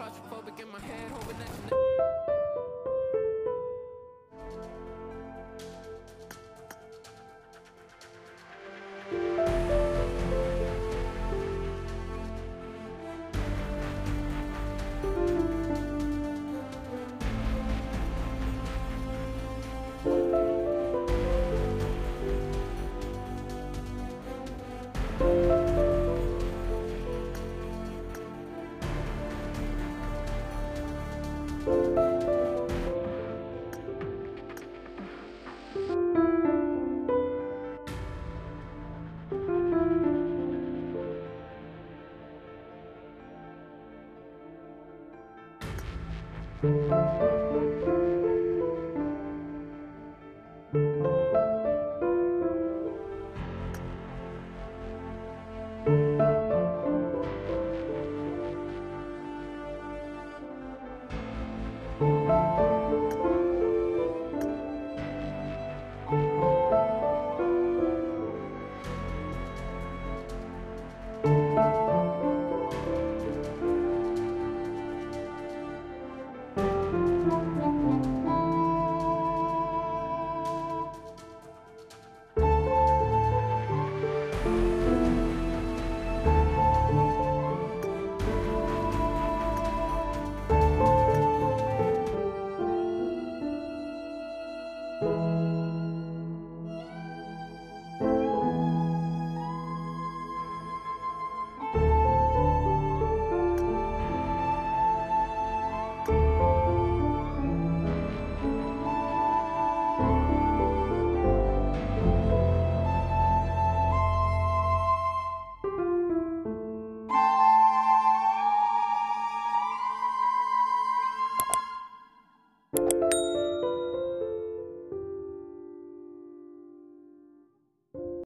claustrophobic in my head, hoping that